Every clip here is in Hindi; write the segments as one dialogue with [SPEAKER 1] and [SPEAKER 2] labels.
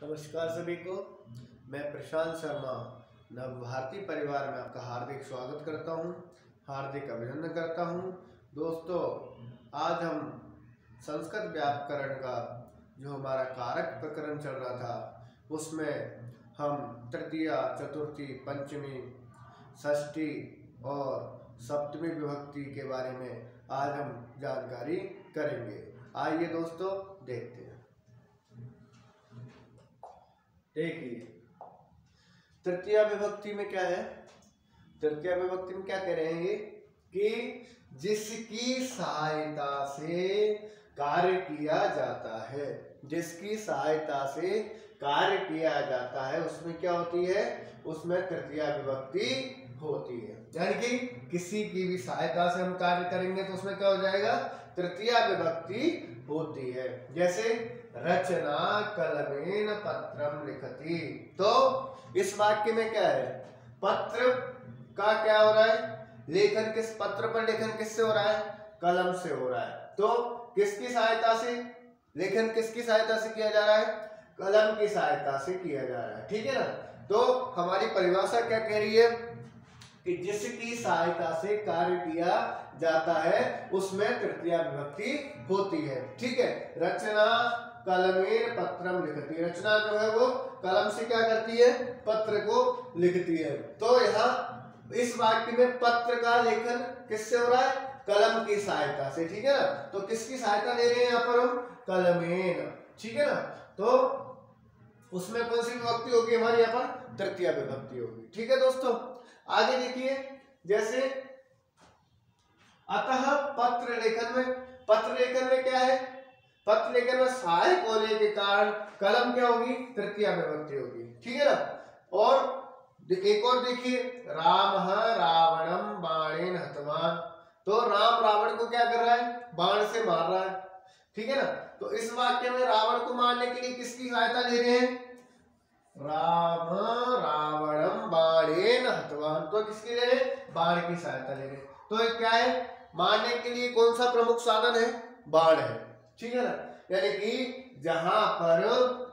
[SPEAKER 1] नमस्कार सभी को। मैं प्रशांत शर्मा नव भारती परिवार में आपका हार्दिक स्वागत करता हूँ, हार्दिक अभिनंदन करता हूँ। दोस्तों आज हम संस्कृत व्याकरण का जो हमारा कारक प्रकरण चल रहा था उसमें हम तृतीया चतुर्थी पंचमी षष्ठी और सप्तमी विभक्ति के बारे में आज हम जानकारी करेंगे। आइए दोस्तों देखते देखिए तृतीया विभक्ति में क्या है? तृतीय विभक्ति में क्या कह रहे हैं कि जिसकी सहायता से कार्य किया जाता है। जिसकी सहायता से कार्य किया जाता है, उसमें क्या होती है? उसमें तृतीय विभक्ति होती है। यानी कि किसी की भी सहायता से हम कार्य करेंगे तो उसमें क्या हो जाएगा? तृतीय विभक्ति होती है। जैसे रचना कलमेन पत्रम लिखती। तो इस वाक्य में क्या है? पत्र का क्या हो रहा है? लेखन किस पत्र पर लेखन किससे हो रहा है? कलम से हो रहा है। तो किसकी सहायता से? लेखन किसकी सहायता से किया जा रहा है? कलम की सहायता से किया जा रहा है। ठीक है ना? तो हमारी परिभाषा क्या कह रही है? कि जिसकी सहायता से कार्य किया जाता है, उसमें तृतीया विभक्ति होती है। ठीक है? रचना कलमेर पत्रम लिखती है। रचना जो है वो कलम से क्या करती है? पत्र को लिखती है। तो यहाँ इस वाक्य में पत्र का लेखन किससे हो रहा है? कलम की सहायता से, ठीक है ना? तो किसकी सहायता ले रहे हैं यहाँ पर हम? कलमेन ठीक है ना? तो उसमें कौन सी विभक्ति होगी? हमारी यहाँ पर तृतीय विभक्ति होगी। ठीक है दोस्तों? आगे देखिए, जैसे अतः पत्र लेखन में, पत्र लेखन में क्या है? पत्र लेखन में सहायक होने के कारण कलम क्या होगी? तृतीय विभक्ति होगी। ठीक है ना? और एक और देखिए, राम रावणम बाणेन हतवान। तो राम रावण को क्या कर रहा है? बाण से मार रहा है। ठीक है ना? तो इस वाक्य में रावण को मारने के लिए किसकी सहायता ले रहे हैं? राम रावणम बाणेन हतवान। तो किसकी ले रहे बाण की सहायता ले रहे तो क्या है? मारने के लिए कौन सा प्रमुख साधन है? बाण है। ठीक है ना? यानी कि जहाँ पर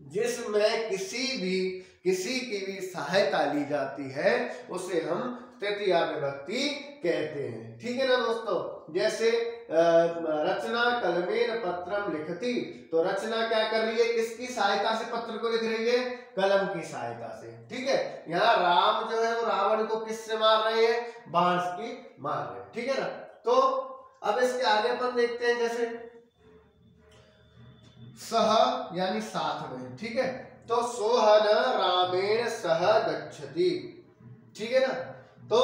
[SPEAKER 1] जिसमें किसी भी, किसी की भी सहायता ली जाती है, उसे हम तृतीया विभक्ति कहते हैं। ठीक है ना दोस्तों? जैसे रचना कलमेन पत्रम लिखती तो रचना क्या कर रही है? किसकी सहायता से पत्र को लिख रही है? कलम की सहायता से। ठीक है? यहाँ राम जो है, वो रावण को किससे मार रहे हैं? बाँस की मार रहे ठीक है ना? तो अब इसके आगे अपन देखते हैं जैसे सह यानी साथ में, ठीक है? तो सोहन रामेण सह गच्छति, ठीक है ना? तो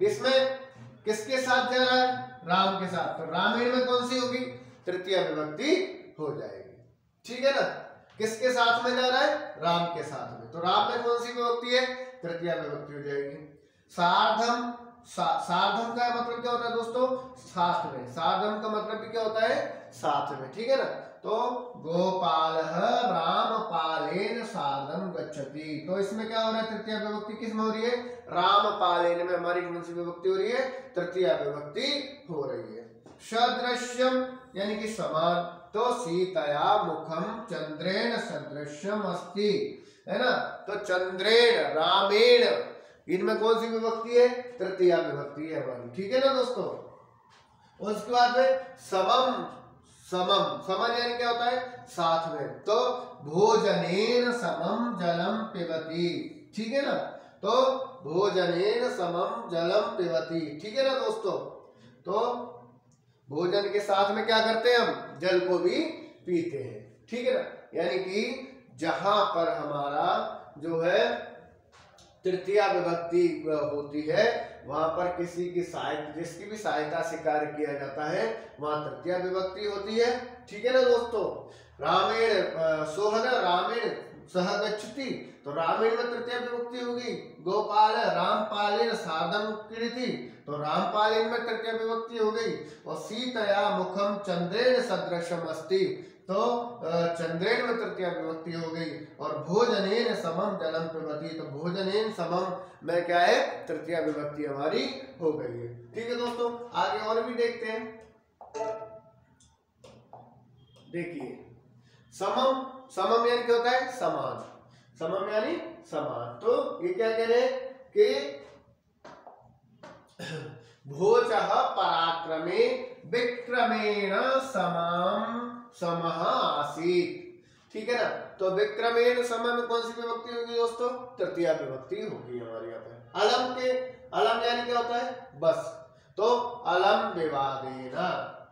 [SPEAKER 1] इसमें किसके साथ जा रहा है? राम के साथ। तो रामेण में कौन सी होगी? तृतीय विभक्ति हो जाएगी, ठीक है ना? किसके साथ में जा रहा है? राम के साथ में। तो राम में कौन सी विभक्ति है? तृतीय विभक्ति हो जाएगी। साधम साधम का मतलब क्या होता है दोस्तों? साथ में। साधम का मतलब भी क्या होता है? साथ में, ठीक है ना? तो गोपाल राम पालेन साधम गच्छति। तो इसमें क्या हो रहा है? तृतीय विभक्ति किसमें हो रही है? राम पालेन में हमारी कौन सी विभक्ति हो रही है? तृतीय विभक्ति हो रही है। सदृश्यम यानी कि समान तो सीतया मुखम चंद्रेण सदृश्यम अस्ति है ना? तो चंद्रेण, रामेण, इनमें कौन सी विभक्ति है? तृतीय विभक्ति है हमारी। ठीक है ना दोस्तों? उसके बाद में समम समम समम यानी क्या होता है? साथ में। तो भोजनेन समम जलम पिबती। ठीक है ना? तो भोजनेन समम जलम पिबती। ठीक है ना दोस्तों? तो भोजन के साथ में क्या करते हैं हम? जल को भी पीते हैं। ठीक है ना? यानी कि जहाँ पर हमारा जो है, तृतीया विभक्ति होती है वहाँ पर किसी की सहायता जिसकी भी सहायता से कार्य किया जाता है, वहाँ तृतीय विभक्ति होती है। ठीक है ना दोस्तों? रामेण सोहन, रामेण सह गच्छति तो रामेण में तृतीय विभक्ति होगी। गोपाल, रामपालेन साधन कृति तो रामपालेन में तृतीय विभक्ति हो गई। और सीतया मुखम चंद्रेण सदृशम अस्ति तो चंद्रेण में तृतीय विभक्ति हो गई और भोजनेन समम जलम पिबती तो भोजनेन समम में क्या है? तृतीय विभक्ति हमारी हो गई है। ठीक है दोस्तों, आगे और भी देखते हैं। देखिए समम समम यानी क्या होता है? समान। समम यानी समान। तो ये क्या कह रहे हैं कि भोज पराक्रमे विक्रमेण समाम। समह आसीत। ठीक है ना? तो विक्रमेण समय में कौन सी विभक्ति होगी दोस्तों? तृतीय विभक्ति होगी हमारे यहाँ पे। अलम के, अलम यानी क्या होता है? बस। तो अलम विवादेना।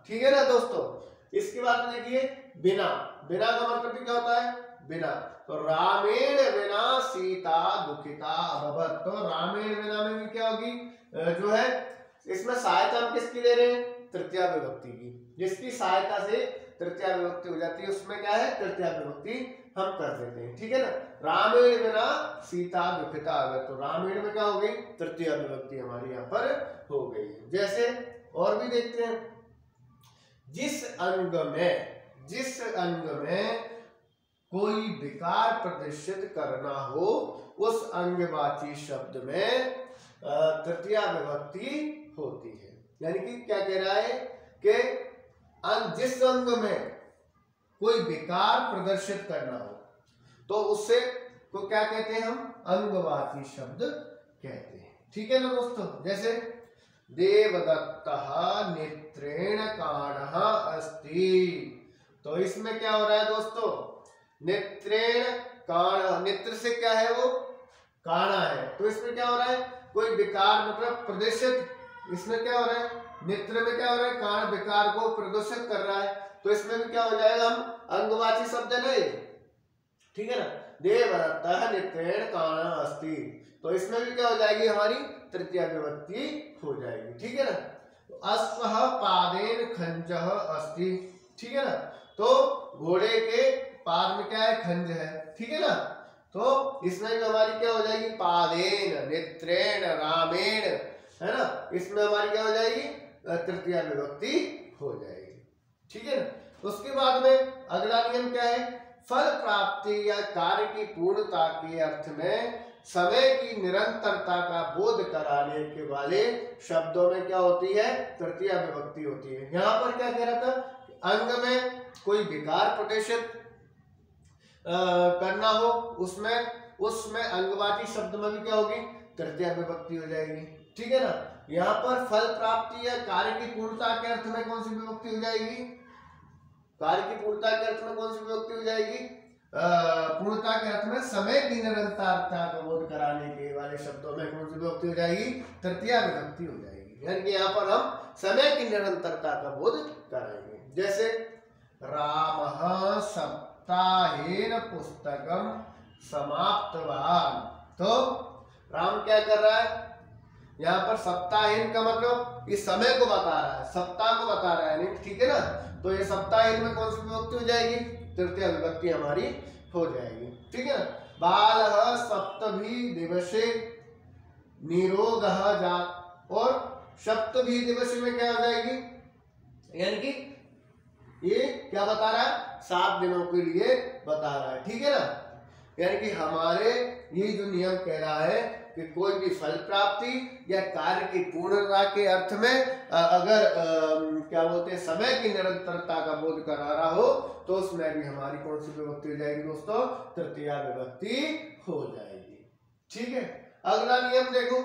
[SPEAKER 1] ठीक है ना दोस्तों? इसके बाद देखिए, बिना। बिना का मतलब क्या होता है? बिना। तो रामेण बिना सीता दुखिता अभवत। तो रामेण बिना में भी क्या होगी? जो है, इसमें सहायता हम किसकी ले रहे हैं? तृतीय विभक्ति की। जिसकी सहायता से तृतीय विभक्ति हो जाती है, उसमें क्या है? तृतीय विभक्ति हम कर देते हैं, ठीक है ना? रामेण बिना सीता दुखिता अगर तो रामेण में क्या हो गई? तृतीय विभक्ति हमारी यहाँ पर हो गई जैसे और भी देखते हैं, जिस अंग में, जिस अंग में कोई विकार प्रदर्शित करना हो, उस अंगवाची शब्द में तृतीय विभक्ति होती है। यानी कि क्या कह रहा है कि जिस अंग में कोई विकार प्रदर्शित करना हो तो उससे को क्या कहते हैं हम? अंगवाची शब्द कहते हैं। ठीक है ना दोस्तों? जैसे, देवदत्त नेत्रेण काण अस्ति। तो इसमें क्या हो रहा है दोस्तों? नेत्रेण काण, नेत्र से क्या है वो? काणा है। तो इसमें क्या हो रहा है? कोई विकार मतलब प्रदर्शित। इसमें क्या हो रहा है? नेत्र में क्या हो रहा है? काण विकार को प्रदर्शित कर रहा है। तो इसमें भी क्या हो जाएगा? हम अंगवाची शब्द नहीं ठीक है ना? देवरत नित्रेण काण अस्थि तो इसमें भी क्या हो जाएगी? हमारी तृतीय विभक्ति हो जाएगी। ठीक है ना? तो पादेन खंज अस्थि ठीक है ना? तो घोड़े के पाद में क्या है? खंज है। ठीक है ना? तो इसमें भी हमारी क्या हो जाएगी? पादेन, नेत्रेण, रामेण। है ना? इसमें हमारी क्या हो जाएगी? तृतीय विभक्ति हो जाएगी। ठीक है ना? उसके बाद में अगला नियम क्या है? फल प्राप्ति या कार्य की पूर्णता के अर्थ में समय की निरंतरता का बोध कराने के वाले शब्दों में क्या होती है? तृतीय विभक्ति होती है। यहाँ पर क्या कह रहा था? अंग में कोई विकार प्रदर्शित करना हो, उसमें उसमें अंगवाची शब्द में भी क्या होगी? तृतीय विभक्ति हो जाएगी। ठीक है ना? यहाँ पर फल प्राप्ति या कार्य की पूर्णता के अर्थ में कौन सी विभक्ति हो जाएगी? कार्य की पूर्णता के अर्थ में कौन सी विभक्ति हो जाएगी? पूर्णता के अर्थ में समय की निरंतरता का बोध कराने के वाले शब्दों में कौन सी विभक्ति हो जाएगी? तृतीय विभक्ति हो जाएगी। यानी यहाँ पर हम समय की निरंतरता का बोध कराएँगे। जैसे, राम सप्ताहेन पुस्तकम समाप्तवान। तो राम क्या कर रहा है? यहाँ पर सप्ताहीन का मतलब इस समय को बता रहा है, सप्ताह को बता रहा है ठीक है ना? तो ये सप्ताहीन में कौन सी विभक्ति हो जाएगी? तृतीय विभक्ति हमारी हो जाएगी। ठीक है बाल सप्तभी दिवसे निरोग जात और सप्तभी दिवस में क्या हो जाएगी? यानी कि ये क्या बता रहा है? सात दिनों के लिए बता रहा है। ठीक है ना? यानी कि हमारे ये जो नियम कह रहा है कि कोई भी फल प्राप्ति या कार्य की पूर्णता के अर्थ में अगर क्या बोलते हैं, समय की निरंतरता का बोध करा रहा हो तो उसमें भी हमारी कौन सी विभक्ति हो जाएगी दोस्तों? तृतीय विभक्ति हो जाएगी। ठीक है? अगला नियम देखो।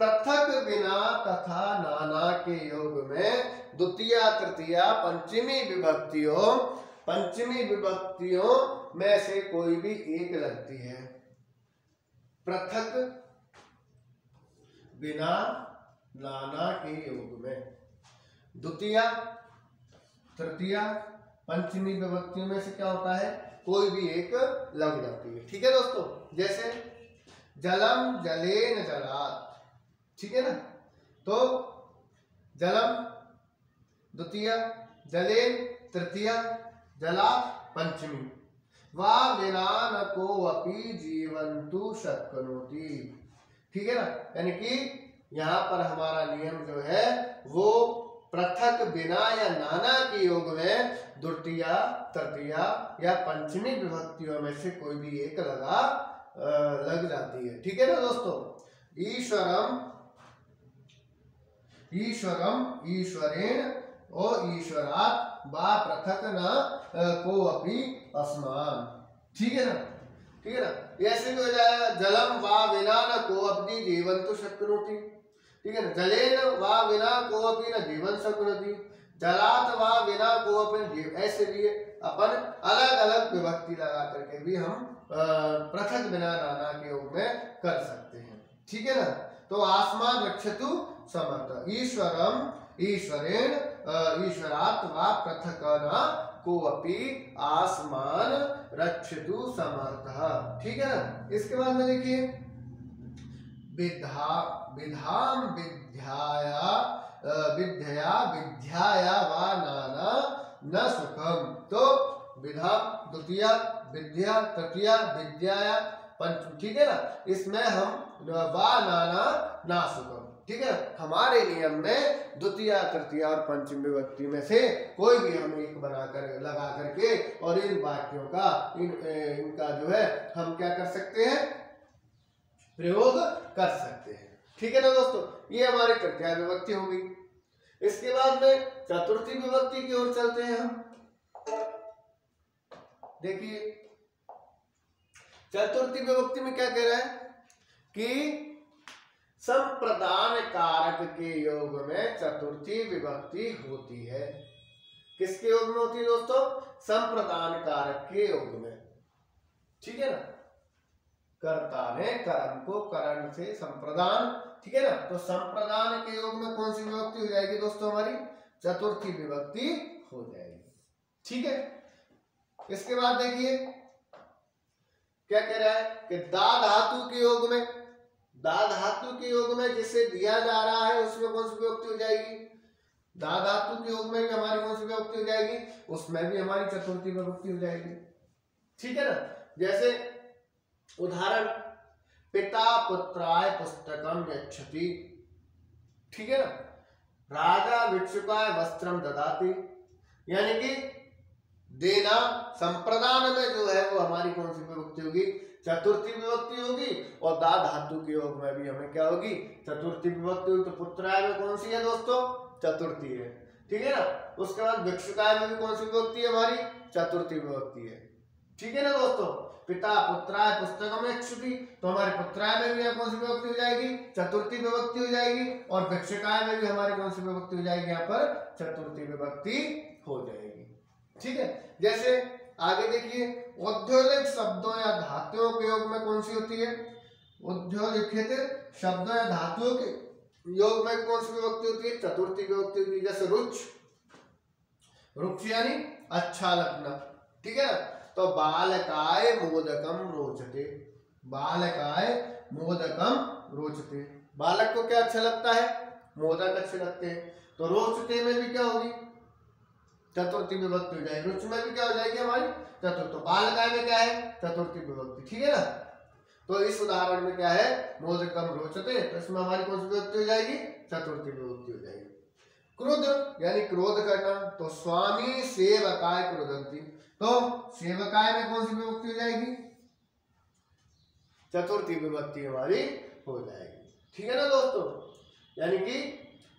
[SPEAKER 1] पृथक बिना तथा नाना के योग में द्वितीय, तृतीय, पंचमी विभक्तियों पंचमी विभक्तियों में से कोई भी एक लगती है। पृथक बिना नाना के योग में। द्वितीय, तृतीय, पंचमी विभक्तियों में से क्या होता है? कोई भी एक लग जाती है। ठीक है दोस्तों? जैसे जलम जलेन जलात। ठीक है ना? तो जलम द्वितीय, जलेन तृतीय जला पंचमी। विरान को अपी जीवंतु शक्नोती। ठीक है ना? यानी कि यहाँ पर हमारा नियम जो है, वो पृथक बिना या नाना के योग में द्वितीय, तृतीय या पंचमी विभक्तियों में से कोई भी एक लगा लग जाती है। ठीक है ना दोस्तों? ईश्वरम ईश्वरम, ईश्वरेण और ईश्वरात बा पृथक न को अपनी असमान। ठीक है ना? ठीक है ना? ऐसे भी हो जाएगा जलम वा विना न को अपनी जीवन तो शक्नोती। ठीक है ना? जलेन वा विना को अपनी न जीवन शक्नोती। जलात वा विना को अपने ऐसे भी अपन अलग अलग विभक्ति लगा करके भी हम पृथक बिना नाना के योग में कर सकते हैं। ठीक है ना? तो आसमान रक्षतु समर्थ। ईश्वरम, ईश्वरेण ईश्वरात् वा पृथक न को अपि आसमान रक्षतु समर्थ। ठीक है ना? इसके बाद में देखिए। विधा विधाम विद्याया विद्या विद्याया वा नाना न सुखम। तो विधा, द्वितीय विद्या तृतीय विद्याया पंचम ठीक है ना? इसमें हम वा नाना, ना सुखम। ठीक है? हमारे नियम में द्वितीय, तृतीय और पंचम विभक्ति में से कोई भी हम एक बनाकर, लगा करके और इन वाक्यों का, इन इनका जो है, हम क्या कर सकते हैं? प्रयोग कर सकते हैं। ठीक है ना दोस्तों? ये हमारी तृतीय विभक्ति होगी इसके बाद में चतुर्थी विभक्ति की ओर चलते हैं हम। देखिए, चतुर्थी विभक्ति में क्या कह रहा है? कि संप्रदान कारक के योग में चतुर्थी विभक्ति होती है। किसके योग में होती है दोस्तों? संप्रदान कारक के योग में। ठीक है ना? कर्ता ने कर्म को करण से संप्रदान। ठीक है ना? तो संप्रदान के योग में कौन सी विभक्ति हो जाएगी दोस्तों हमारी? चतुर्थी विभक्ति हो जाएगी। ठीक है? इसके बाद देखिए, क्या कह रहा है कि दा धातु के योग में दा धातु के योग में जिसे दिया जा रहा है, उसमें कौन सी विभक्ति हो जाएगी? दा धातु के योग में भी हमारी कौन सी विभक्ति हो जाएगी? उसमें भी हमारी चतुर्थी विभक्ति हो जाएगी। ठीक है ना? जैसे उदाहरण, पिता पुत्राय पुस्तकम यक्षति ठीक है ना? राजा भिक्षुकाय वस्त्रम ददाती। यानी कि देना, संप्रदान में जो है वो हमारी कौन सी विभक्ति होगी? चतुर्थी विभक्ति होगी और दा धातु के योग में भी हमें क्या होगी? चतुर्थी विभक्ति होगी। तो पुत्राय में कौन सी है दोस्तों? चतुर्थी है। ठीक है ना? उसके बाद भिक्षुकाय में भी कौन सी विभक्ति है हमारी? चतुर्थी विभक्ति है। ठीक है ना दोस्तों? पिता पुत्राय पुस्तक में क्षुति तो हमारे पुत्राय में भी कौन सी विभक्ति हो जाएगी? चतुर्थी विभक्ति हो जाएगी और भिक्षुकाय में भी हमारी कौन सी विभक्ति हो जाएगी? यहाँ पर चतुर्थी विभक्ति हो जाएगी। ठीक है? जैसे आगे देखिए औद्योगिक शब्दों या धातुओं के योग में कौन सी होती है? उद्योगिक शब्दों या धातुओं के योग में कौन सी विभक्ति होती है? चतुर्थी विभक्ति होती है, जैसे रुच। रुच यानी अच्छा लगना, ठीक है? तो बालकाय मोदकम रोचते, बालकाय मोदकम रोचते। बालक को क्या अच्छा लगता है? मोदक अच्छे लगते हैं। तो रोचते में भी क्या होगी? चतुर्थी विभक्ति हो जाएगी। रुच में भी क्या हो जाएगी हमारी? चतुर्थ तो बालकाय में क्या है? चतुर्थी विभक्ति, ठीक है ना? तो इस उदाहरण में क्या है? मोदकम रोचते तो इसमें हमारी कौन सी विभक्ति हो जाएगी? चतुर्थी विभक्ति हो जाएगी। क्रोध, यानी क्रोध करना तो स्वामी सेवकाय क्रोधंती। तो सेवकाय में कौन सी विभक्ति हो जाएगी? चतुर्थी विभक्ति हमारी हो जाएगी। ठीक है ना दोस्तों? यानी कि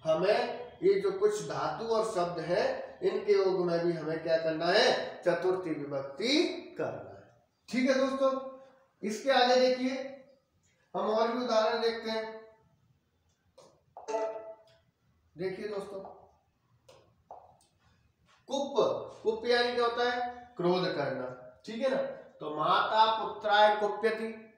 [SPEAKER 1] हमें ये जो कुछ धातु और शब्द है इनके योग में भी हमें क्या करना है? चतुर्थी विभक्ति करना है। ठीक है दोस्तों? इसके आगे देखिए। हम और भी उदाहरण देखते हैं। देखिए दोस्तों। कुप। कुप यानी क्या होता है? क्रोध करना। ठीक है ना? तो माता पुत्राय कुप्यति।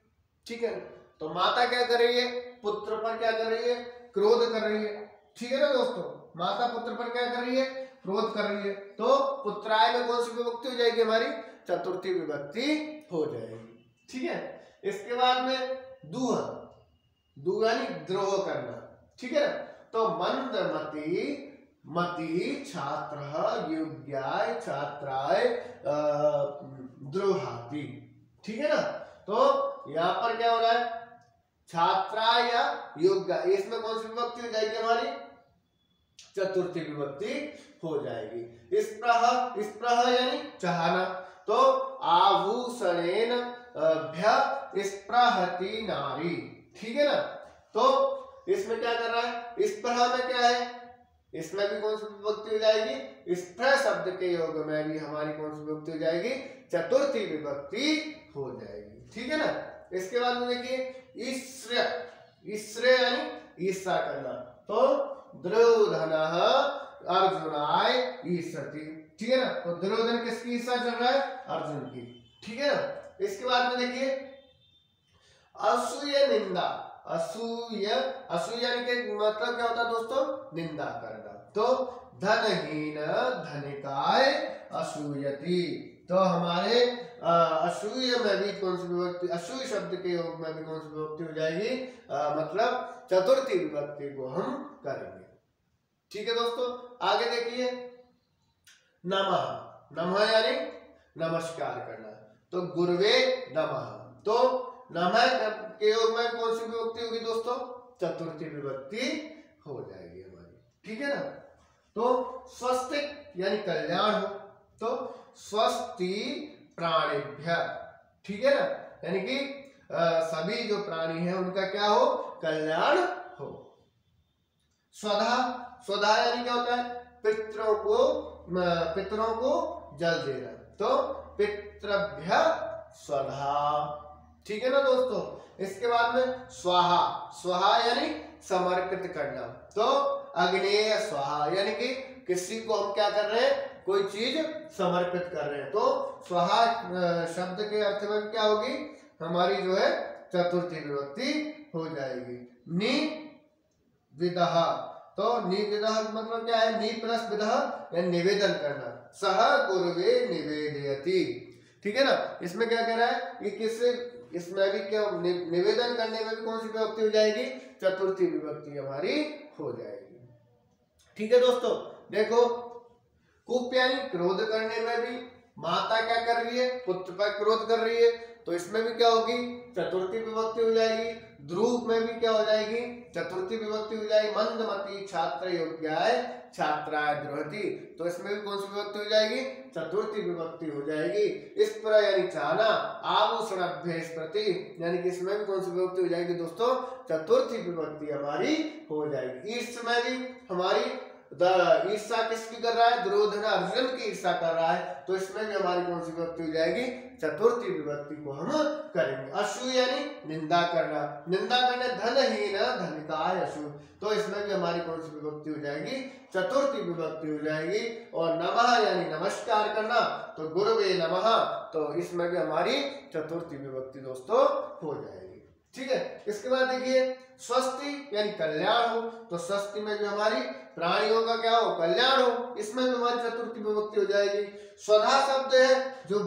[SPEAKER 1] ठीक है तो माता क्या कर रही है? पुत्र पर क्या कर रही है? क्रोध कर रही है। ठीक है ना दोस्तों? माता पुत्र पर क्या कर रही है? क्रोध कर रही है तो पुत्राय में कौन सी विभक्ति हो जाएगी हमारी? चतुर्थी विभक्ति हो जाएगी। ठीक है? इसके बाद में दूह। दू यानी द्रोह करना। ठीक है तो मंदमती, मति, छात्र, योग्याय, छात्राय द्रोहाती ठीक है ना? तो यहाँ पर क्या हो रहा है? छात्रा या योग्य इसमें कौन सी विभक्ति हो जाएगी हमारी? चतुर्थी विभक्ति हो जाएगी। इस प्रह इस प्रह यानी चाहना। तो आभूषणेन भ्य नारी। ठीक है ना? तो इसमें क्या कर रहा है? इस प्रह में क्या है? इसमें भी कौन सी विभक्ति हो जाएगी? स्प्र शब्द के योग में भी हमारी कौन सी विभक्ति हो जाएगी? चतुर्थी विभक्ति हो जाएगी। ठीक है ना? इसके बाद में देखिए, ईश्र ईश्र यानी ईर्षा करना। तो द्रोधन अर्जुन अर्जुनाय ईश्वती ठीक है ना? तो दुर्योधन किसकी ईर्षा चल रहा है? अर्जुन की। ठीक है ना? इसके बाद में देखिए। असूय निंदा। असूय असूय कि मतलब क्या होता है दोस्तों? निंदा करना। तो धनहीन, धनिकाय असूयति। तो हमारे असूय में भी कौन सी विभक्ति असूय शब्द के योग में भी कौन सी विभक्ति हो जाएगी? आ, मतलब चतुर्थी विभक्ति को हम करेंगे। ठीक है दोस्तों आगे देखिए। नमः। नमः यानी नमस्कार करना। तो गुरुवे नमः। तो नमः के योग में कौन सी विभक्ति होगी दोस्तों? चतुर्थी विभक्ति हो जाएगी हमारी। ठीक है ना? तो स्वस्थ यानी कल्याण हो। तो स्वस्ति प्राणीभ्य। ठीक है ना? यानी कि सभी जो प्राणी हैं, उनका क्या हो? कल्याण हो। स्वधा। स्वधा यानी क्या होता है? पितरों को पितरों को जल देना। तो पितृभ्य स्वधा। ठीक है ना दोस्तों? इसके बाद में स्वाहा। स्वाहा यानी समर्पित करना। तो अग्नेय स्वाहा, यानी कि किसी को हम क्या कर रहे हैं? कोई चीज़ समर्पित कर रहे हैं। तो स्वाहा शब्द के अर्थ में क्या होगी? हमारी जो है चतुर्थी विभक्ति हो जाएगी। नी विदह। तो नी विदह मतलब क्या है? नी प्लस विदह निवेदन करना। सह गुरुवे निवेदयति। ठीक है ना? इसमें क्या कह रहा है? कि किससे इसमें भी क्या निवेदन करने में भी कौन सी विभक्ति हो जाएगी? चतुर्थी विभक्ति हमारी हो जाएगी। ठीक है दोस्तों? देखो कुप यानी क्रोध करने में भी, माता क्या कर रही है? पुत्र पर क्रोध कर रही है। तो इसमें भी क्या होगी? चतुर्थी विभक्ति हो जाएगी। ध्रुव में भी क्या हो जाएगी? चतुर्थी विभक्ति हो जाएगी। मंदमती छात्र योग्य छात्राय द्रोहती तो इसमें भी कौन सी विभक्ति हो जाएगी? चतुर्थी विभक्ति हो जाएगी। इस पर यानी चाहना आभूषण प्रति, यानी कि इसमें भी कौन सी विभक्ति हो जाएगी दोस्तों? चतुर्थी विभक्ति हमारी हो जाएगी। इस समय भी हमारी ईर्षा किसकी कर रहा है? दुर्योधन अर्जुन की ईर्षा कर रहा है। तो इसमें भी हमारी कौन सी विभक्ति हो जाएगी? चतुर्थी विभक्ति को हम करेंगे। अशु यानी निंदा करना। निंदा करने धनहीन, धनिकाय अशु तो इसमें भी हमारी कौन सी विभक्ति हो जाएगी? चतुर्थी विभक्ति हो जाएगी। और नमः यानी नमस्कार करना। तो गुरुवे नमः। तो इसमें भी हमारी चतुर्थी विभक्ति दोस्तों हो जाएगी। ठीक है? इसके बाद देखिए, स्वस्ति यानी कल्याण हो। तो स्वस्ति में भी हमारी प्राणियों का क्या हो? कल्याण हो। इसमें भी हमारी चतुर्थी विभक्ति हो जाएगी। स्वधा शब्द है, जो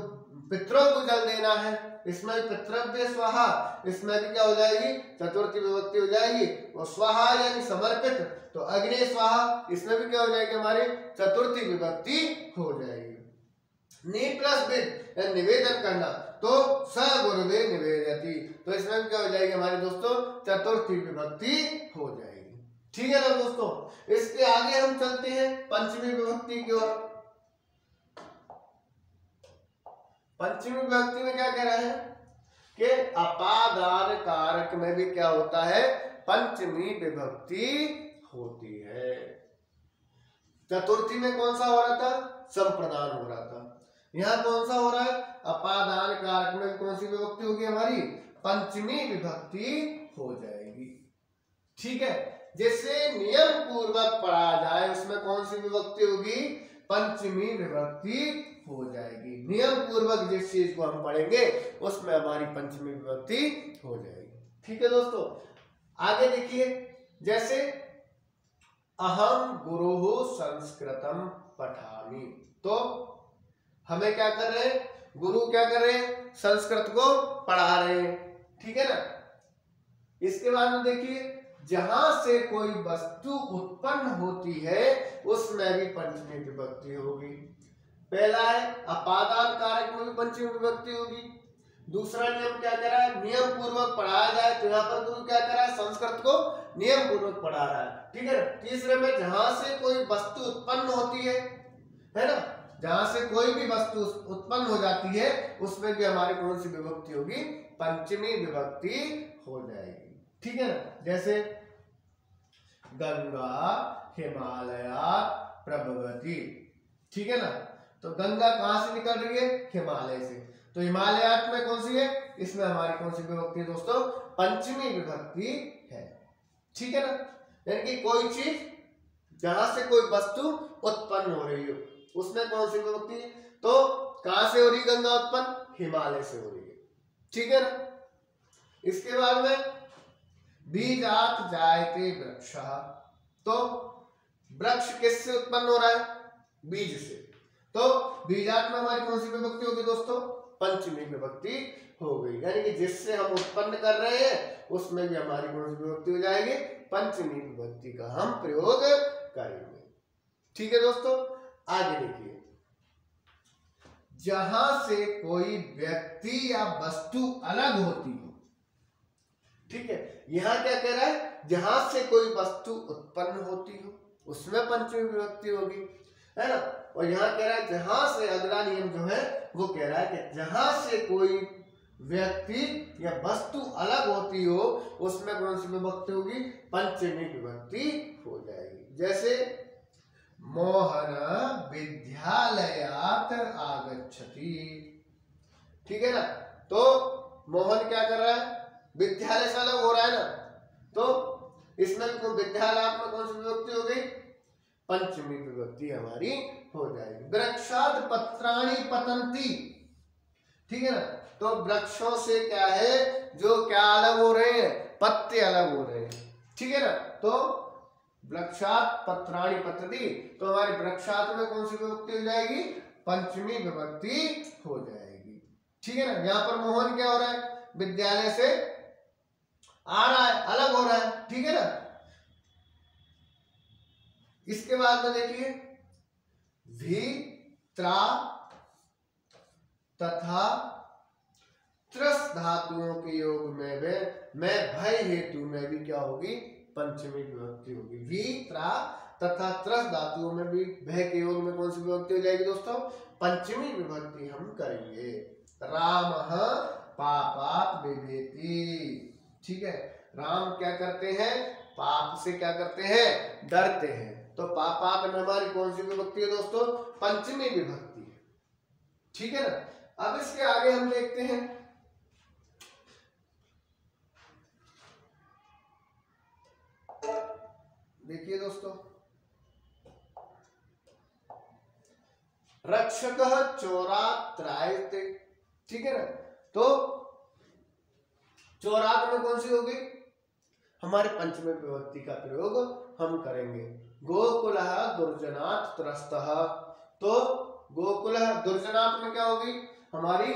[SPEAKER 1] पितरों को जल देना है। इसमें पितृव्य स्वाहा। इसमें भी क्या हो जाएगी? चतुर्थी विभक्ति हो जाएगी। और स्वाहा यानी समर्पित। तो अग्नि स्वाहा, इसमें भी क्या हो जाएगी हमारी? चतुर्थी विभक्ति हो जाएगी। नी प्लस निवेदन करना। तो स गुरुवे निवेदती तो इसमें क्या हो जाएगी हमारे दोस्तों? चतुर्थी विभक्ति हो जाएगी। ठीक है ना दोस्तों? इसके आगे हम चलते हैं पंचमी विभक्ति की ओर। पंचमी विभक्ति में क्या कह रहा है? कि अपादान कारक में भी क्या होता है? पंचमी विभक्ति होती है। चतुर्थी में कौन सा हो रहा था? संप्रदान हो रहा था। यहाँ कौन सा हो रहा है? अपादान कारक में कौन सी विभक्ति होगी हमारी? पंचमी विभक्ति हो जाएगी। ठीक है? जैसे नियम पूर्वक पढ़ा जाए, उसमें कौन सी विभक्ति होगी? पंचमी विभक्ति हो जाएगी। नियम पूर्वक जिस चीज़ को हम पढ़ेंगे, उसमें हमारी पंचमी विभक्ति हो जाएगी। ठीक है दोस्तों? आगे देखिए, जैसे अहम गुरु संस्कृतम पठानी तो हमें क्या कर रहे हैं? गुरु क्या कर रहे हैं? संस्कृत को पढ़ा रहे हैं। ठीक है ना? इसके बाद में देखिए जहाँ से कोई वस्तु उत्पन्न होती है, उसमें भी पंचमी विभक्ति होगी। पहला है, अपादान कारक में भी पंचमी विभक्ति होगी। दूसरा नियम क्या कह रहा है? नियम पूर्वक पढ़ाया जाए तो यहाँ पर गुरु क्या कर रहा है? संस्कृत को नियम पूर्वक पढ़ा रहा है। ठीक है, तीसरे में जहाँ से कोई वस्तु उत्पन्न होती है है ना? जहाँ से कोई भी वस्तु उत्पन्न हो जाती है, उसमें भी हमारी कौन सी विभक्ति होगी? पंचमी विभक्ति हो जाएगी। ठीक है ना? जैसे गंगा हिमालया प्रभवती। ठीक है ना? तो गंगा कहाँ से निकल रही है? हिमालय से। तो हिमालयात में कौन सी है? इसमें हमारी कौन सी विभक्ति है दोस्तों? पंचमी विभक्ति है। ठीक है ना? यानी कि कोई चीज़, जहाँ से कोई वस्तु उत्पन्न हो रही हो, उसमें कौन सी विभक्ति है? तो कहाँ से हो रही गंगा उत्पन्न? हिमालय से हो रही है। ठीक है ना? इसके बाद में बीजात जायते वृक्ष। तो वृक्ष किससे उत्पन्न हो रहा है? बीज से। तो बीजात में हमारी कौन सी विभक्ति होगी दोस्तों? पंचमी विभक्ति हो गई। यानी कि जिससे हम उत्पन्न कर रहे हैं, उसमें भी हमारी कौन सी विभक्ति हो जाएगी? पंचमी विभक्ति का हम प्रयोग करेंगे। ठीक है दोस्तों, आगे देखिए। जहाँ से कोई व्यक्ति या वस्तु अलग होती हो ठीक है? यहाँ क्या कह रहा है? जहाँ से कोई वस्तु उत्पन्न होती हो, उसमें पंचमी विभक्ति होगी, है ना? और यहाँ कह रहा है, जहाँ से अगला नियम जो है, वो कह रहा है कि जहाँ से कोई व्यक्ति या वस्तु अलग होती हो, उसमें कौन सी विभक्ति होगी? पंचमी विभक्ति हो जाएगी। जैसे मोहन विद्यालयात आगच्छति। ठीक है ना? तो मोहन क्या कर रहा है? विद्यालय से अलग हो रहा है ना? तो इसमें विद्यालय में कौन सी विभक्ति हो गई? पंचमी विभक्ति हमारी हो जाएगी। वृक्षाद पत्राणी पतंती ठीक है ना? तो वृक्षों से क्या है? जो क्या अलग हो रहे हैं? पत्ते अलग हो रहे हैं। ठीक है ना? तो वृक्षात पत्राणी पतती तो हमारे वृक्षात में कौन सी विभक्ति हो जाएगी? पंचमी विभक्ति हो जाएगी। ठीक है ना? यहाँ पर मोहन क्या हो रहा है? विद्यालय से आ रहा है, अलग हो रहा है, ठीक है ना? इसके बाद में देखिए भी त्रा तथा त्रस धातुओं के योग में वे मैं भय हेतु में भी क्या होगी? पंचमी विभक्ति होगी। वी त्रा तथा त्रस धातुओं में भी भय के योग में कौन सी विभक्ति हो जाएगी दोस्तों? पंचमी विभक्ति हम करेंगे। राम पापात विभेति ठीक है? राम क्या करते हैं? पाप से क्या करते हैं? डरते हैं। तो पापात में हमारी कौन सी विभक्ति है दोस्तों? पंचमी विभक्ति ठीक है ना? अब इसके आगे हम देखते हैं। देखिए दोस्तों। रक्षक चोरा त्रायते। ठीक है ना? तो चौरात में कौन सी होगी? हमारे पंचमी विभक्ति का प्रयोग हम करेंगे। गोकुल दुर्जनाथ त्रस्त। तो गोकुल दुर्जनाथ में क्या होगी? हमारी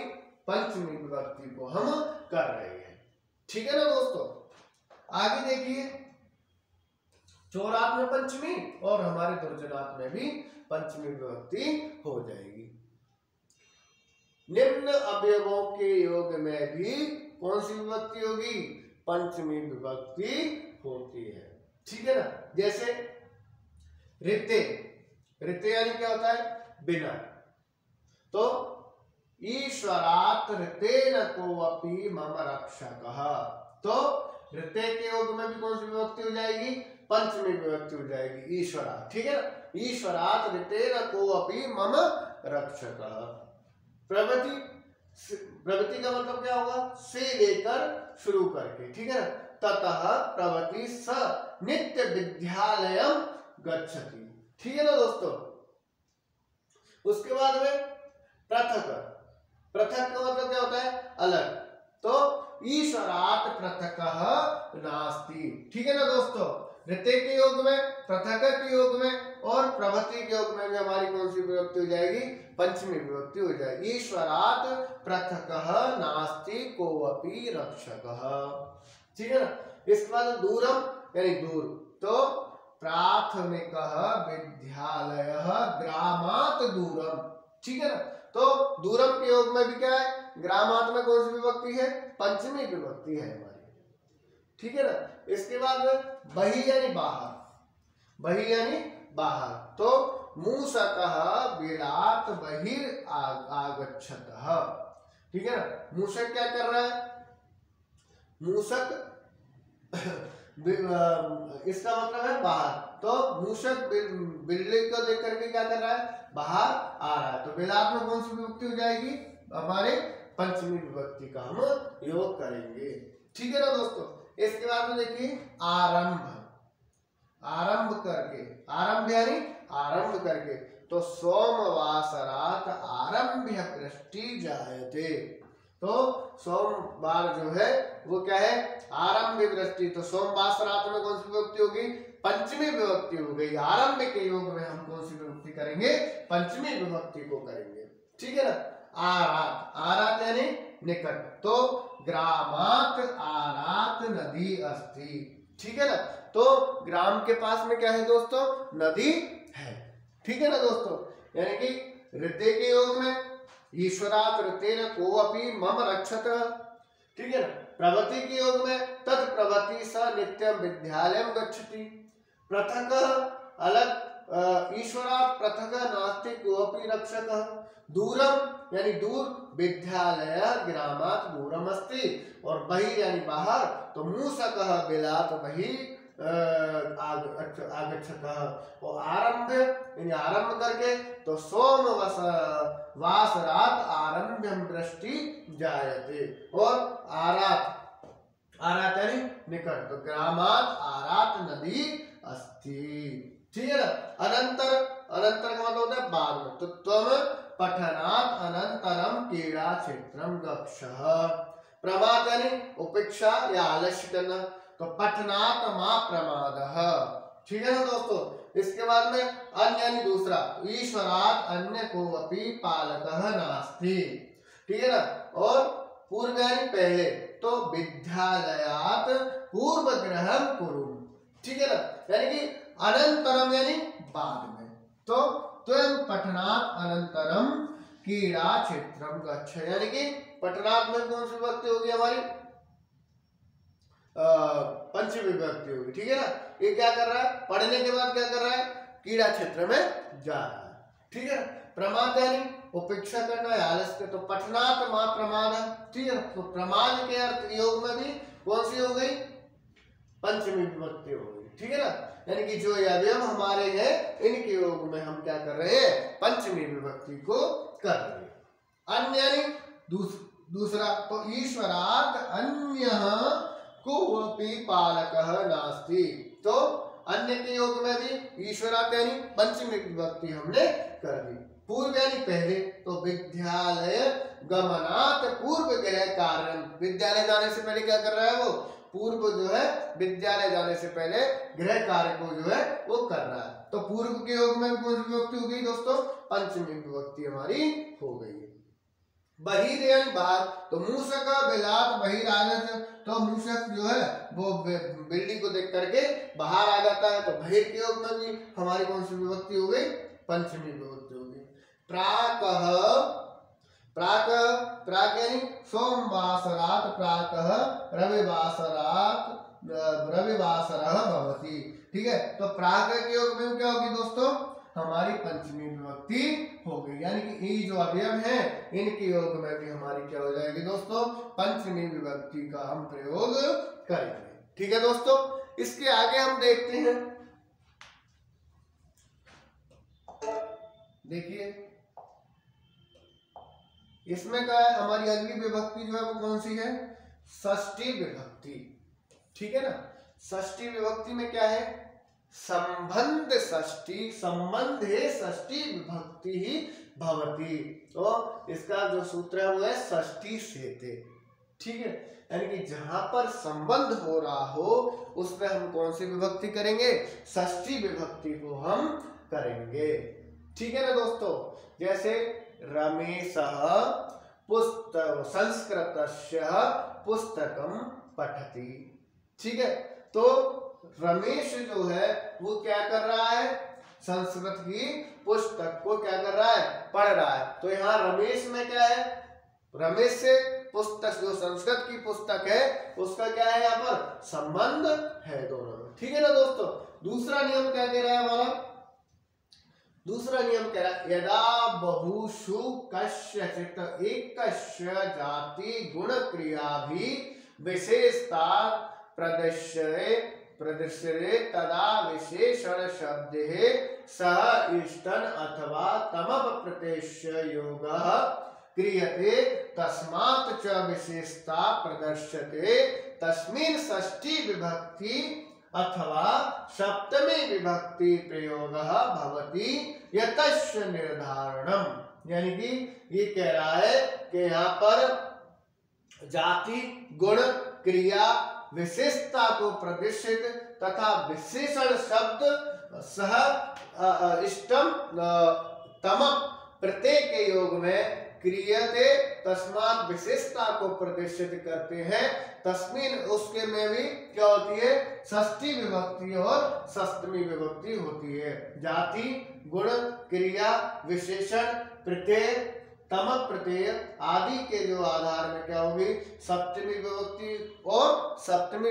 [SPEAKER 1] पंचमी विभक्ति को हम कर रहे हैं। ठीक है ना दोस्तों? आगे देखिए। चौरात में पंचमी और हमारे दुर्जनाथ में भी पंचमी विभक्ति हो जाएगी। निम्न अवयवों के योग में भी कौन सी विभक्ति होगी? पंचमी विभक्ति होती है। ठीक है ना? जैसे रिते रिते यानी क्या होता है? बिना। तो ईश्वरात ऋतेन को अपी मम रक्षक। तो ऋते के योग में भी कौन सी विभक्ति हो जाएगी? पंचमी विभक्ति हो जाएगी ईश्वरा ठीक है ना? ईश्वरात ऋतेन को अपी मम रक्षक। प्रवृति प्रवृत्ति का मतलब क्या होगा? से लेकर शुरू करके, ठीक है ना? ततः प्रवृत्ति स, नित्य विद्यालय गच्छति। ठीक है ना दोस्तों? उसके बाद में पृथक। पृथक का मतलब क्या होता है? अलग। तो ईश्वरात पृथक नास्ति। ठीक है ना दोस्तों? ऋत्य के योग में, पृथक के योग में और प्रभति के योग में भी हमारी कौन सी विभक्ति हो जाएगी? पंचमी विभक्ति हो जाएगी। ईश्वरात पृथक नास्ति को अपी रक्षक। ठीक है ना? इसके बाद दूरम, यानी दूर। तो प्राथमिक विद्यालय, ग्रामात दूरम। ठीक है ना? तो दूरम के योग में भी क्या है? ग्रामात में कौन सी विभक्ति है? पंचमी विभक्ति है हमारी। ठीक है ना? इसके बाद बही यानी बाहर। बही यानी बाहर। तो मूसक विराट बहिर आगछत ठीक है ना? मूसक क्या कर रहा है? मूसक इसका मतलब है बाहर। तो मूषक बिल्ली को देख करके क्या कर रहा है? बाहर आ रहा है। तो बिलाप में कौन सी विभक्ति हो जाएगी? हमारे पंचमी विभक्ति का हम योग करेंगे। ठीक है ना दोस्तों? इसके बाद में देखिए आरंभ। आरंभ करके, आरंभ यानी आरंभ करके। तो सोमवासरात आरंभ पृष्टि जायते। तो सोमवार जो है, वो क्या है? आरंभ दृष्टि तो सोमवार रात में कौन सी विभक्ति होगी? पंचमी विभक्ति हो गई। आरंभ के योग में हम कौन सी विभक्ति करेंगे? पंचमी विभक्ति को करेंगे। ठीक है ना? आरात। आरात यानी निकट। तो ग्रामात आरात नदी अस्थि ठीक है ना? तो ग्राम के पास में क्या है दोस्तों? नदी है। ठीक है ना दोस्तों? यानी कि हृदय के योग में ईश्वरात ऋतेन को अपनी मम रक्षत। ठीक है ना? प्रवति के योग में तत् प्रवति स नित्यम विद्यालय गच्छति। पृथक अलग ईश्वरात पृथक नास्ति कोपी रक्षक। दूरम यानी दूर विद्यालय ग्रामात दूरम अस्ति और बहिर यानी बाहर तो मूसक बिलात बहिर आगछत और आरंभ यानी आरंभ करके तो सोम वस वास रात आरंभ दृष्टि जायते और आरात आरात यानी निकट तो ग्रामात आरात नदी अस्ति ठीक है ना अनंतर अनंतर का मतलब होता है बाद में तो पठनात् अनंतरम क्रीड़ा क्षेत्रम गक्ष प्रमाद यानी उपेक्षा या आलस्य करना तो पठनात् माँ प्रमाद ठीक है ना दोस्तों? इसके बाद में अन्य यानी दूसरा, ईश्वरात अन्य को अपी पालक नास्ति। ठीक है ना? और पूर्व यानी पहले तो विद्यालयात पूर्व ग्रहण कुरु ठीक है ना? यानी कि अनंतरम यानी बाद में। तो स्वयं पठनात् अनंतरम कीड़ा क्षेत्रम गच्छ। यानी कि पठनात् में कौन सी वक्त होगी हमारी? पंचमी विभक्ति होगी ठीक है? ना ये क्या कर रहा है? पढ़ने के बाद क्या कर रहा है? कीड़ा क्षेत्र में जा रहा है ठीक है? प्रमाद यानी उपेक्षा करना है आलस्य तो पठनात् माँ प्रमाद ठीक है? तो प्रमाद के अर्थ योग में भी कौन सी हो गई? पंचमी विभक्ति हो गई ठीक है ना? यानी कि जो अवयव हमारे हैं इनके योग में हम क्या कर रहे हैं? पंचमी विभक्ति को कर रहे हैं। अन्य यानी दूस, दूसरा तो ईश्वरात अन्य कोपी पालक नास्ति। तो अन्य के योग में भी ईश्वरा यानी पंचमी विभक्ति हमने कर दी। पूर्व यानी पहले तो विद्यालय गमनात पूर्व गृह कारण। विद्यालय जाने से पहले क्या कर रहा है वो? पूर्व जो है, विद्यालय जाने से पहले गृह कार्य को जो है, वो कर रहा है। तो पूर्व के योग में कौन सी विभक्ति हो गई दोस्तों? पंचमी विभक्ति हमारी हो गई है। बहिर यानी बाहर तो मूसक बिलात बहिर आने से तो मूसक जो है, वो बिल्डिंग को देख करके बाहर आ जाता है। तो बहिर के योग में भी हमारी कौन सी विभक्ति हो गई? पंचमी विभक्ति हो गई। प्राक प्राक प्राक यानी सोमवासरात, प्राक रविवासरात, रविवासर भवती। ठीक है? तो प्राक के योग में क्या होगी दोस्तों? हमारी पंचमी विभक्ति हो गई। यानी कि ये जो अवयव है, इनके योग में भी हमारी क्या हो जाएगी दोस्तों? पंचमी विभक्ति का हम प्रयोग करेंगे। ठीक है दोस्तों? इसके आगे हम देखते हैं। देखिए। इसमें क्या है, हमारी अगली विभक्ति जो है वो कौन सी है? षष्टी विभक्ति। ठीक है ना? षष्टी विभक्ति में क्या है? संबंध षष्टि संबंध है षष्टि विभक्ति ही भवती। तो इसका जो सूत्र है, वो है षष्टि सेते। ठीक है? यानी कि जहाँ पर संबंध हो रहा हो उसमें हम कौन सी विभक्ति करेंगे? षष्टि विभक्ति को हम करेंगे। ठीक है ना दोस्तों? जैसे रमेश पुस्तक संस्कृत पुस्तकम पठती। ठीक है? तो रमेश जो है, वो क्या कर रहा है? संस्कृत की पुस्तक को क्या कर रहा है? पढ़ रहा है। तो यहाँ रमेश में क्या है? रमेश से पुस्तक, जो संस्कृत की पुस्तक है, उसका क्या है यहाँ पर? संबंध है दोनों में। ठीक है ना दोस्तों? दूसरा नियम क्या कह रहा है हमारा? दूसरा नियम कह रहा है, यदा बहुशु कश्यचित एक जाति गुण क्रिया भी विशेषता प्रदर्शय प्रदृश्यते तदा विशेषण शब्द सह इष्टन अथवा तमप प्रत्यक्ष योग क्रियते, तस्मात् च विशेषता प्रदर्श्यते तस्मिन् षष्ठी विभक्ति अथवा सप्तमी विभक्ति प्रयोग भवति यतस्य निर्धारणम। यानी कि ये कह रहा है कि यहाँ पर जाति, गुण, क्रिया विशेषता को प्रदर्शित तथा विशेषण शब्द, सह इष्टम तम प्रत्येक के योग में क्रियते, तस्मात विशेषता को प्रदर्शित करते हैं। तस्मिन उसके में भी क्या होती है? षष्ठी विभक्ति और सप्तमी विभक्ति होती है। जाति, गुण, क्रिया, विशेषण, प्रत्यय तमक प्रत्यय आदि के जो आधार में क्या होगी? सप्तमी विभक्ति और सप्तमी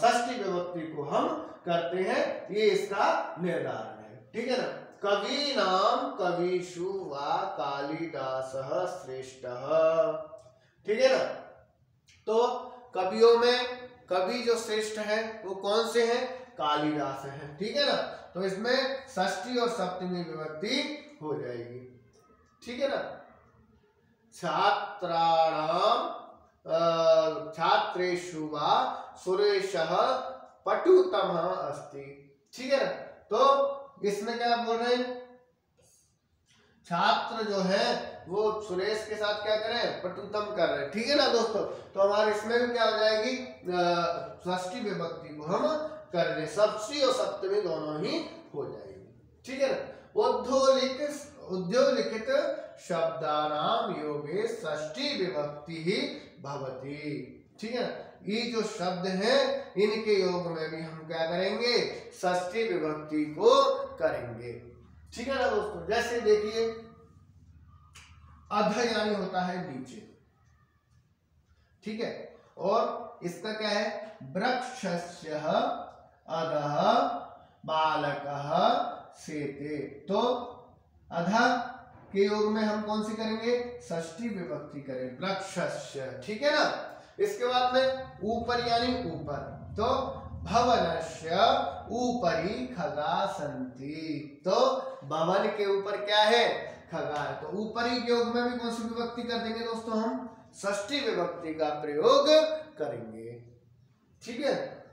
[SPEAKER 1] षष्ठी विभक्ति को हम करते हैं। ये इसका निर्धारण है। ठीक है ना? कवि नाम कविशु व कालिदास श्रेष्ठ। ठीक है ना? तो कवियों में कवि जो श्रेष्ठ है, वो कौन से हैं? कालिदास है। ठीक है ना? तो इसमें षष्ठी और सप्तमी विभक्ति हो जाएगी। ठीक है ना? छात्राणाम छात्रेशु व पटुतम अस्ति। ठीक है ना? तो इसमें क्या बोल रहे हैं? छात्र जो है, वो सुरेश के साथ क्या करें पटुतम कर रहे हैं। ठीक है ना दोस्तों? तो हमारे इसमें भी क्या हो जाएगी? षष्ठी विभक्ति को हम कर रहे सप्तमी और सप्तमी दोनों ही हो जाएगी। ठीक है ना? उद्योलिखित उद्योलिखित शब्दानाम योगे षष्ठी विभक्ति ही भवती। ठीक है? ये जो शब्द हैं, इनके योग में भी हम क्या करेंगे? षष्ठी विभक्ति को करेंगे। ठीक है ना दोस्तों? जैसे देखिए, अध यानी होता है नीचे। ठीक है? और इसका क्या है? वृक्ष अध बालक सेते। तो अधा के योग में हम कौन सी करेंगे? षष्ठी विभक्ति करें। वृक्ष ठीक है ना? इसके बाद में ऊपर यानी ऊपर। तो भवनस्य ऊपरी खगा संति। तो भवन के ऊपर क्या है? खगा है। तो ऊपरी के योग में भी कौन सी विभक्ति कर देंगे दोस्तों हम? षष्ठी विभक्ति का प्रयोग करेंगे। ठीक है?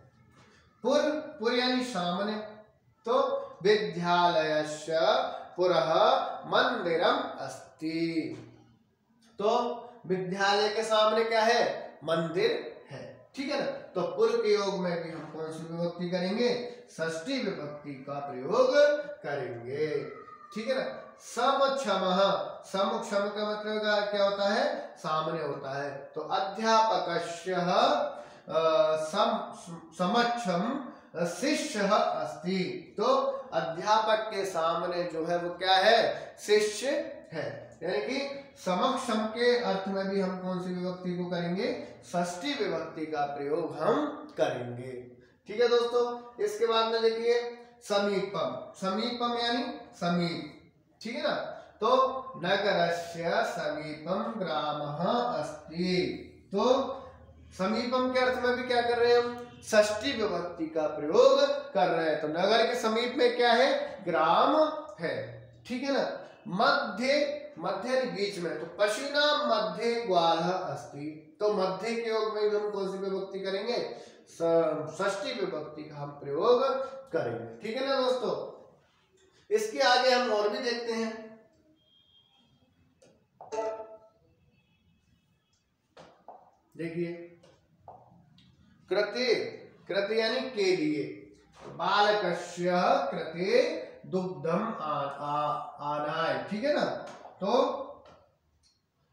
[SPEAKER 1] पुर पुर यानी सामने। तो विद्यालय पुरः मंदिरम अस्ति। तो विद्यालय के सामने क्या है? मंदिर है। ठीक है ना? तो पुर के योग में भी हम कौन सी विभक्ति करेंगे? षष्टी विभक्ति का प्रयोग करेंगे। ठीक है ना? समक्षम। समक्षम का मतलब क्या होता है? सामने होता है। तो अध्यापक सम, समक्षम शिष्य अस्ति। तो अध्यापक के सामने जो है वो क्या है? शिष्य है। यानी कि समक्षम के अर्थ में भी हम कौन सी विभक्ति को करेंगे? षष्ठी विभक्ति का प्रयोग हम करेंगे। ठीक है दोस्तों? इसके बाद में देखिए, समीपम। समीपम यानी समीप। ठीक है ना? तो नगर से समीपम ग्राम अस्ति। तो समीपम के अर्थ में भी क्या कर रहे हैं हम? षष्ठी विभक्ति का प्रयोग कर रहे हैं। तो नगर के समीप में क्या है? ग्राम है। ठीक है ना? मध्य मध्य बीच में। तो पशुना मध्य ग्वाल अस्ति। तो मध्य के योग में हम कौन सी विभक्ति करेंगे? षष्ठी विभक्ति का हम प्रयोग करेंगे। ठीक है ना दोस्तों? इसके आगे हम और भी देखते हैं। देखिए। कृत्य कृत्य यानी के लिए। बालकस्य कृत्य दुग्धम आनाय, ठीक है ना? तो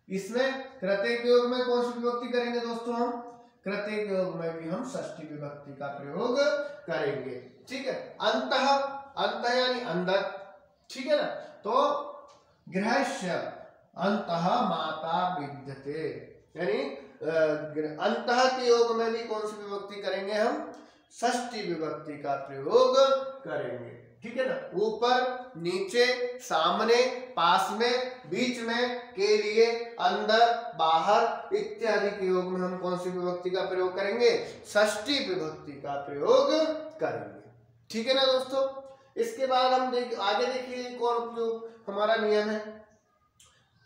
[SPEAKER 1] इसमें कृत्य के योग में कौन सी विभक्ति करेंगे दोस्तों हम? कृत्य के योग में भी हम षष्ठी विभक्ति का प्रयोग करेंगे, ठीक है? अंत अंत यानी अंदर, ठीक है ना? तो गृहस्य, अंत माता विद्यते, यानी अंत के योग में भी कौन सी विभक्ति करेंगे हम? षष्ठी विभक्ति का प्रयोग करेंगे। ठीक है ना? ऊपर, नीचे, सामने, पास में, बीच में, के लिए, अंदर, बाहर इत्यादि के योग में हम कौन सी विभक्ति का प्रयोग करेंगे? षष्टी विभक्ति का प्रयोग करेंगे। ठीक है ना दोस्तों? इसके बाद हम देख आगे देखिए कौन जो हमारा नियम है।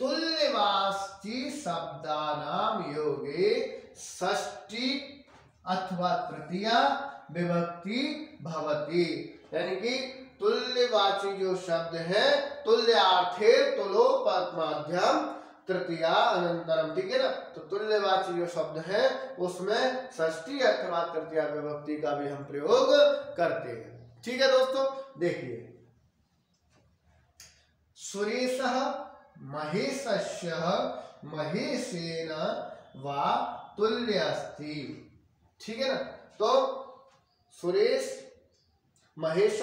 [SPEAKER 1] तुल्यवास्ती शब्दानाम योगे षष्टी अथवा तृतीया विभक्ति भवती। यानी कि तुल्यवाची जो शब्द है, तुल्यार्थे तुलो माध्यम तृतीया अनंतरम ठीक है ना? तो तुल्यवाची जो शब्द है, उसमें षष्टी अथवा तृतीया विभक्ति का भी हम प्रयोग करते हैं। ठीक है दोस्तों, देखिए। सुरेश महेश महेशेन व तुल्य ठीक है ना? तो सुरेश महेश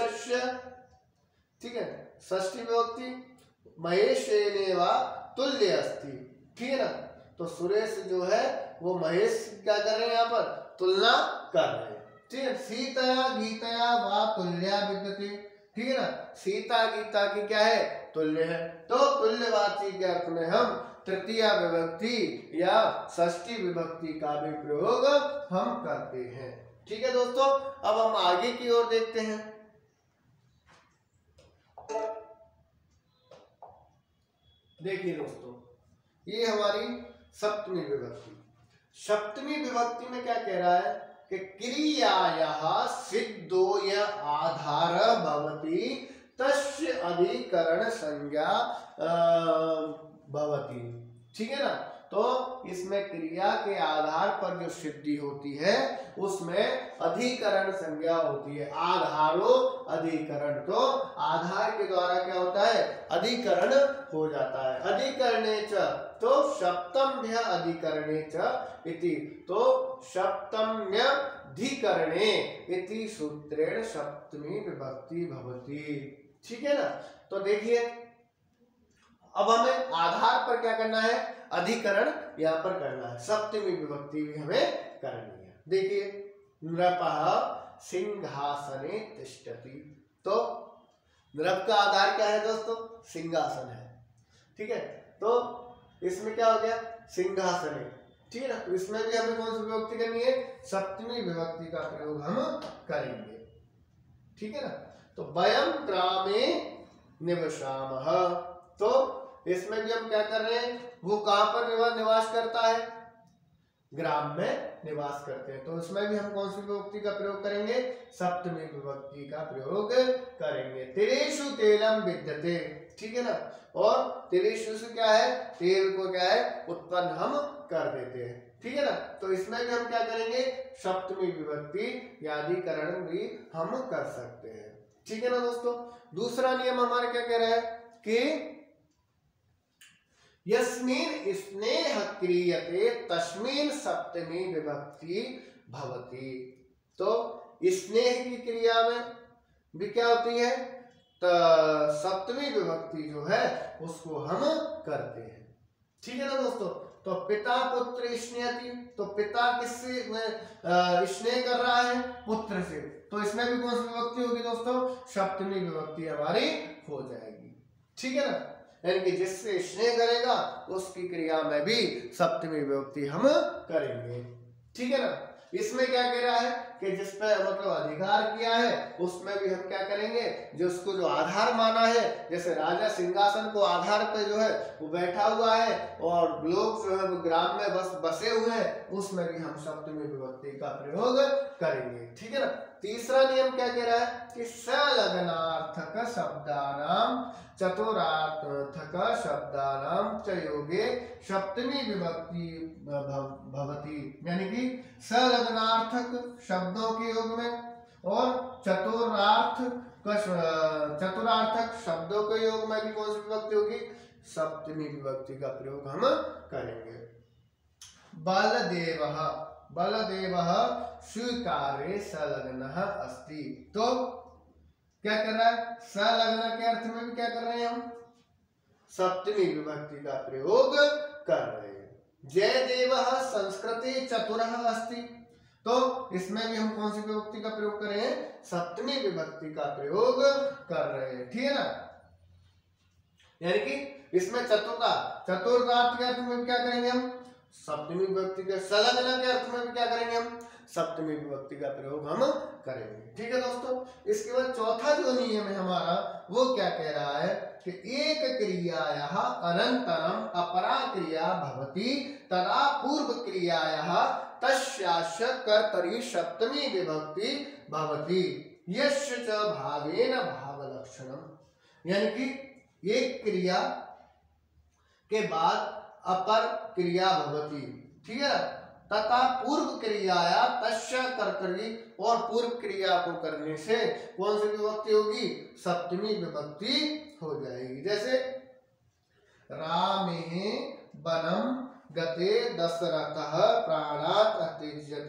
[SPEAKER 1] ठीक है? ष्टी विभक्ति महेश व तुल्य अस्थि ठीक है ना? तो सुरेश जो है, वो महेश क्या कर रहे हैं यहाँ पर? तुलना कर रहे हैं। ठीक है? सीतया गीतया व तुल्या विद्यते। ठीक है ना? सीता गीता की क्या है? तुल्य है। तो तुल्यवाची के अर्थ में हम तृतीय विभक्ति या षष्टी विभक्ति का भी प्रयोग हम करते हैं। ठीक है दोस्तों, अब हम आगे की ओर देखते हैं। देखिए दोस्तों, ये हमारी सप्तमी विभक्ति। सप्तमी विभक्ति में क्या कह रहा है कि क्रिया सिद्धो या आधार भवती तस्य अधिकरण संज्ञा भवती। ठीक है ना? तो इसमें क्रिया के आधार पर जो सिद्धि होती है, उसमें अधिकरण संज्ञा होती है। आधारो अधिकरण। तो आधार के द्वारा क्या होता है? अधिकरण हो जाता है। अधिकरणे च तो सप्तम्य अधिकरणे च इति। तो सप्तम्य अधिकरणे इति सूत्रेण सप्तमी विभक्ति भवती। ठीक है ना? तो देखिए, अब हमें आधार पर क्या करना है? अधिकरण यहाँ पर करना है। सप्तमी विभक्ति भी हमें करनी है। देखिए, नृप सिंहासने तिष्ठति। तो नृप का आधार क्या है दोस्तों? सिंहासन है। ठीक है? तो इसमें क्या हो गया? सिंहासने। ठीक है? ना तो इसमें भी हमें कौन सी विभक्ति करनी है? सप्तमी विभक्ति का प्रयोग हम करेंगे। ठीक है ना? तो वयम ग्रामे निवसाम। तो इसमें भी हम क्या कर रहे हैं? वो कहाँ पर निवास करता है? ग्राम में निवास करते हैं। तो इसमें भी हम कौन सी विभक्ति का प्रयोग करेंगे? सप्तमी विभक्ति का प्रयोग करेंगे। तेरेशु तेलम विद्यते। ठीक है ना? और तेरेशु से क्या है? तेल को क्या है? उत्पन्न हम कर देते हैं। ठीक है ना? तो इसमें भी हम क्या करेंगे? सप्तमी विभक्ति यादिकरण भी हम कर सकते हैं। ठीक है ना दोस्तों? दूसरा नियम हमारे क्या कह रहा है? कि यस्मिन स्नेह क्रियते तस्मिन सप्तमी विभक्ति भवती। तो स्नेह की क्रिया में भी क्या होती है? तो सप्तमी विभक्ति जो है, उसको हम करते हैं। ठीक है ना दोस्तों? तो पिता पुत्र स्नेहती तो पिता किससे स्नेह कर रहा है? पुत्र से। तो इसमें भी कौन सी विभक्ति होगी दोस्तों? सप्तमी विभक्ति हमारी हो जाएगी। ठीक है ना? यानी कि जिससे स्नेह करेगा, उसकी क्रिया में भी सप्तमी विभक्ति हम करेंगे। ठीक है ना? इसमें क्या कह रहा है? कि जिस पे मतलब अधिकार किया है, उसमें भी हम क्या करेंगे? जो उसको जो आधार माना है, जैसे राजा सिंहासन को आधार पे जो है, वो बैठा हुआ है और लोग जो है, वो ग्राम में बस बसे हुए हैं, उसमें भी हम सप्तमी विभक्ति का प्रयोग करेंगे। ठीक है ना? तीसरा नियम क्या कह रहा है? कि सलग्नार्थक शब्दानाम, चतुरार्थक शब्दानाम च योगे सप्तमी विभक्ति भवती। यानी कि सलग्नार्थक शब्दों के योग में और चतुरार्थ चतुरार्थक शब्दों के योग में भी कौन सी विभक्ति होगी? सप्तमी विभक्ति का प्रयोग हम करेंगे। बलदेव बलदेव स्वीकार्य संलग्न अस्ति। तो क्या कर रहा है? संलग्न के अर्थ में भी क्या कर रहे हैं हम? सप्तमी विभक्ति का प्रयोग कर रहे हैं। जय देव संस्कृति चतुर अस्ति। तो इसमें भी हम कौन सी विभक्ति का प्रयोग कर रहे हैं? सप्तमी विभक्ति का प्रयोग कर रहे हैं। ठीक है ना? यानी कि इसमें चतुर्था चतुर्थार्थ के अर्थ में क्या करेंगे हम? सप्तमी विभक्ति के संलग्न के अर्थ में भी क्या करेंगे हम? सप्तमी विभक्ति का प्रयोग हम करेंगे। ठीक है दोस्तों? इसके बाद चौथा जो नियम है हमारा, वो क्या कह रहा है कि एक क्रिया अनंतरम अपरा क्रिया भवती, तदा पूर्व क्रिया कर्तरी सप्तमी विभक्ति भवती। यश भावेन भाव लक्षणम यानी कि एक क्रिया के बाद अपर क्रिया भवती। ठीक है? तथा पूर्व क्रियाया तस्य कर्तरी और पूर्व क्रिया को करने से कौन सी विभक्ति होगी? सप्तमी विभक्ति हो जाएगी। जैसे रामे बनम गते दशरथ प्राणात अतिजत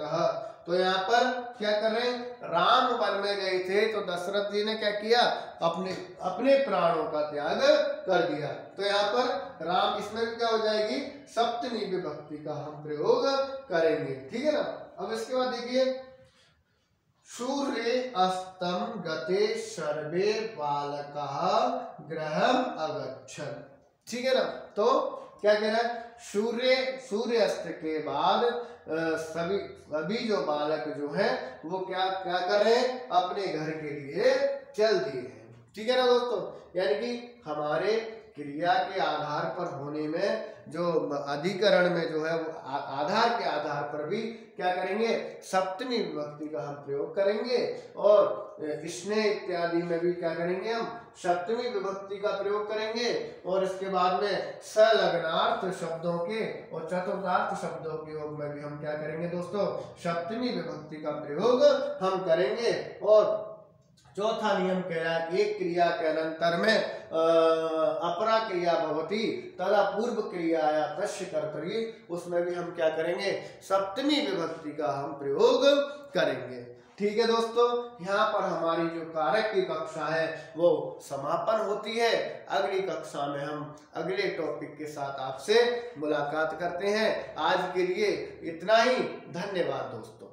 [SPEAKER 1] तो यहाँ पर क्या कर रहे राम वन में गए थे तो दशरथ जी ने क्या किया? अपने अपने प्राणों का त्याग कर दिया। तो यहाँ पर राम, इसमें क्या हो जाएगी? सप्तमी विभक्ति का हम प्रयोग करेंगे। ठीक है ना? अब इसके बाद देखिए। सूर्य अस्तम गते सर्वे बालक ग्रह अगछन ठीक है ना? तो क्या कह रहा है? सूर्य सूर्य अस्त के बाद सभी सभी जो बालक जो है, वो क्या क्या कर रहे हैं? अपने घर के लिए चल दिए हैं। ठीक है ना दोस्तों? यानी कि हमारे क्रिया के आधार पर होने में, जो अधिकरण में जो है, वो आधार के आधार पर भी क्या करेंगे? सप्तमी विभक्ति का हम प्रयोग करेंगे और स्नेह इत्यादि में भी क्या करेंगे हम? सप्तमी विभक्ति का प्रयोग करेंगे और इसके बाद में सलग्नार्थ शब्दों के और चतुर्थार्थ शब्दों के योग में भी हम क्या करेंगे दोस्तों? सप्तमी विभक्ति का प्रयोग हम करेंगे और चौथा नियम कह रहा है, एक क्रिया के अनंतर में अपरा क्रिया भवती तथा पूर्व क्रिया या तस्य कर्तरी, उसमें भी हम क्या करेंगे? सप्तमी विभक्ति का हम प्रयोग करेंगे। ठीक है दोस्तों, यहाँ पर हमारी जो कारक की कक्षा है, वो समापन होती है। अगली कक्षा में हम अगले टॉपिक के साथ आपसे मुलाकात करते हैं। आज के लिए इतना ही। धन्यवाद दोस्तों।